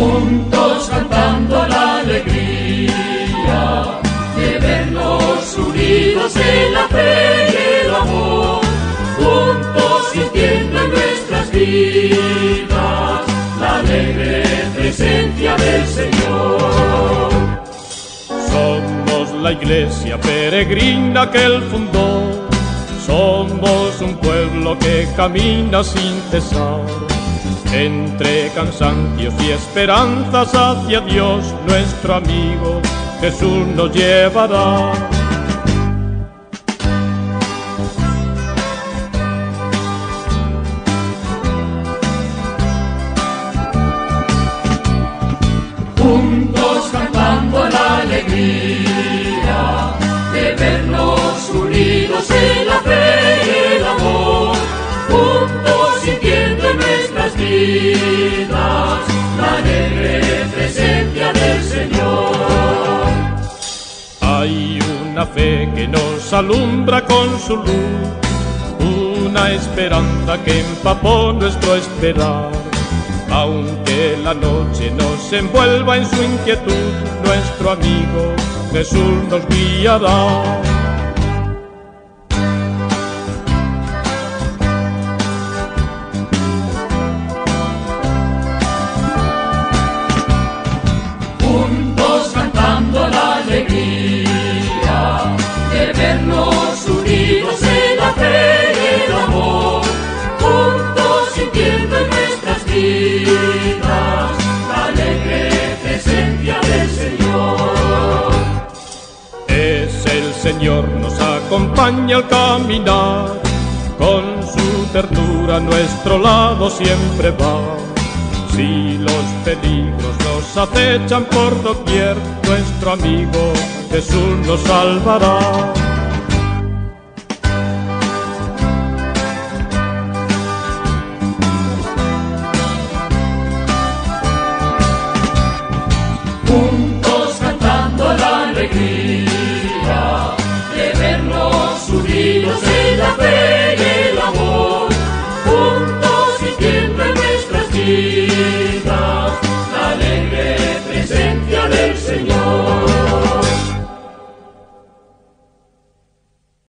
juntos cantando la alegría de vernos unidos en la fe y el amor, juntos sintiendo en nuestras vidas la alegre presencia del Señor. Somos la iglesia peregrina que Él fundó, somos un pueblo que camina sin cesar entre cansancios y esperanzas hacia Dios, nuestro amigo Jesús nos llevará. Juntos cantando la alegría la alegre presencia del Señor. Hay una fe que nos alumbra con su luz, una esperanza que empapó nuestro esperar. Aunque la noche nos envuelva en su inquietud, nuestro amigo Jesús nos guiará. el Señor nos acompaña al caminar, con su ternura a nuestro lado siempre va. Si los peligros nos acechan por doquier, nuestro amigo Jesús nos salvará. Un unidos en la fe.